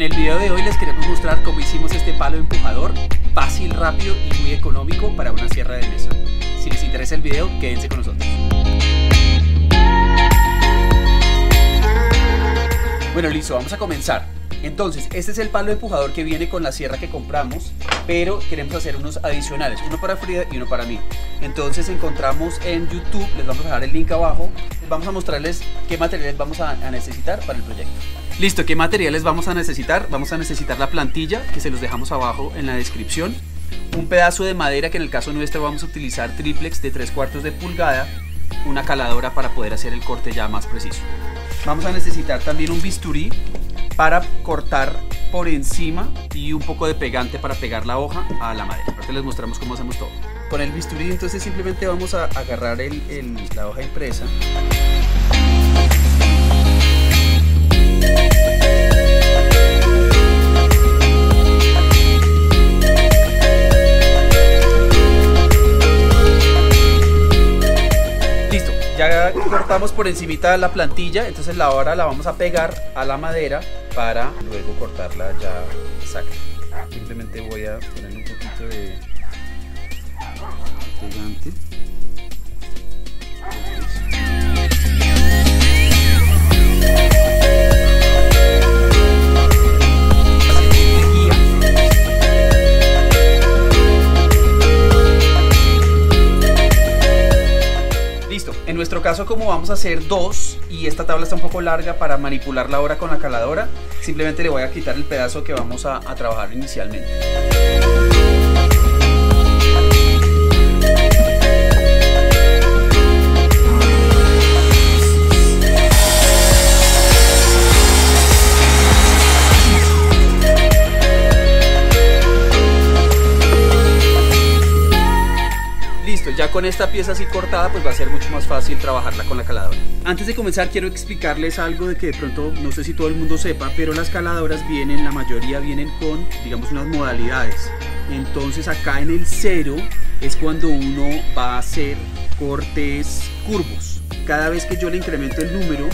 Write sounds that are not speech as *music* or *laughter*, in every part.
En el video de hoy les queremos mostrar cómo hicimos este palo empujador fácil, rápido y muy económico para una sierra de mesa. Si les interesa el video, quédense con nosotros. Bueno, listo, vamos a comenzar. Entonces, este es el palo empujador que viene con la sierra que compramos, pero queremos hacer unos adicionales, uno para Frida y uno para mí. Entonces encontramos en YouTube, les vamos a dejar el link abajo, vamos a mostrarles qué materiales vamos a, necesitar para el proyecto. Listo, ¿qué materiales vamos a necesitar? Vamos a necesitar la plantilla, que se los dejamos abajo en la descripción, un pedazo de madera que en el caso nuestro vamos a utilizar triplex de 3 cuartos de pulgada, una caladora para poder hacer el corte ya más preciso. Vamos a necesitar también un bisturí para cortar por encima y un poco de pegante para pegar la hoja a la madera. Ahora les mostramos cómo hacemos todo. Con el bisturí entonces simplemente vamos a agarrar el, la hoja impresa. Cortamos por encimita la plantilla, entonces la hora la vamos a pegar a la madera para luego cortarla ya exacta. Simplemente voy a poner un poquito de pegante. Nuestro caso como vamos a hacer dos y esta tabla está un poco larga para manipular la hora con la caladora, simplemente le voy a quitar el pedazo que vamos a, a trabajar inicialmente. Con esta pieza así cortada pues va a ser mucho más fácil trabajarla con la caladora. Antes de comenzar quiero explicarles algo de que de pronto no sé si todo el mundo sepa, pero las caladoras vienen, la mayoría vienen con digamos unas modalidades. Entonces acá en el cero es cuando uno va a hacer cortes curvos. Cada vez que yo le incremento el número,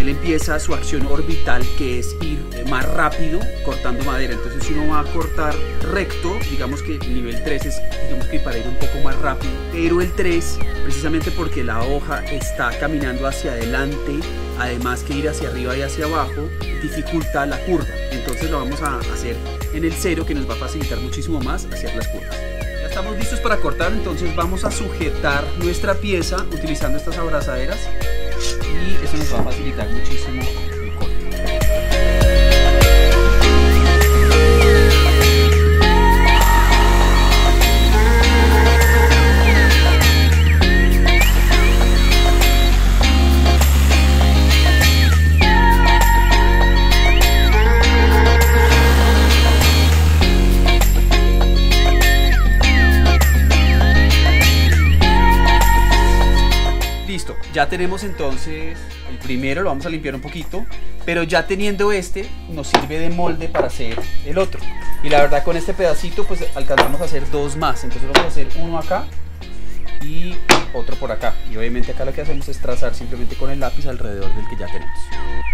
él empieza su acción orbital que es ir más rápido cortando madera. Entonces si uno va a cortar recto, digamos que el nivel 3 es digamos que para ir un poco más rápido, pero el 3 precisamente porque la hoja está caminando hacia adelante, además que ir hacia arriba y hacia abajo dificulta la curva. Entonces lo vamos a hacer en el 0 que nos va a facilitar muchísimo más hacer las curvas. Estamos listos para cortar, entonces vamos a sujetar nuestra pieza utilizando estas abrazaderas y eso nos va a facilitar muchísimo Listo, ya tenemos entonces el primero, lo vamos a limpiar un poquito, pero ya teniendo este nos sirve de molde para hacer el otro. Y la verdad con este pedacito pues alcanzamos a hacer dos más, entonces vamos a hacer uno acá y otro por acá. Y obviamente acá lo que hacemos es trazar simplemente con el lápiz alrededor del que ya tenemos.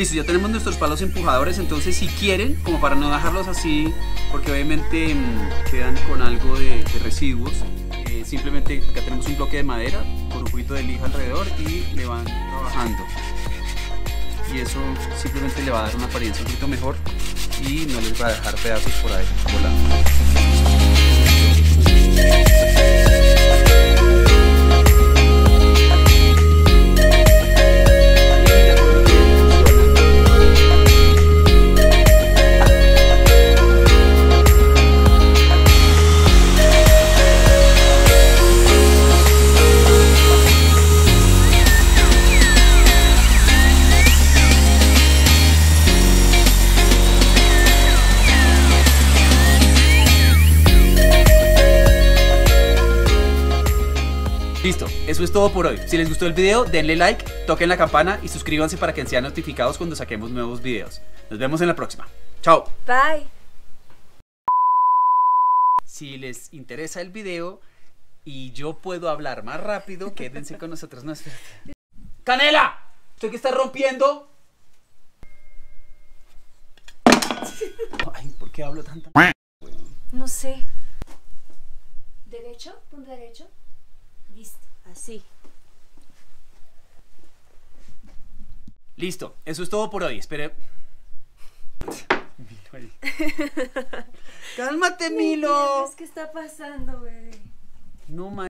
Listo, ya tenemos nuestros palos empujadores, entonces si quieren, como para no dejarlos así, porque obviamente mmm, quedan con algo de, de residuos, eh, simplemente acá tenemos un bloque de madera con un poquito de lija alrededor y le van trabajando. Y eso simplemente le va a dar una apariencia un poquito mejor y no les va a dejar pedazos por ahí volando. Listo, eso es todo por hoy. Si les gustó el video, denle like, toquen la campana y suscríbanse para que sean notificados cuando saquemos nuevos videos. Nos vemos en la próxima. Chao. Bye. Si les interesa el video y yo puedo hablar más rápido, quédense con nosotros. No, espérate. ¡Canela! ¿Usted qué está rompiendo? Ay, ¿por qué hablo tanto? No sé. ¿Derecho? Punto derecho. Listo. Así. Listo, eso es todo por hoy. Espere. Milo *laughs* ahí. Cálmate, Milo. ¿Qué está pasando, bebé? No, man.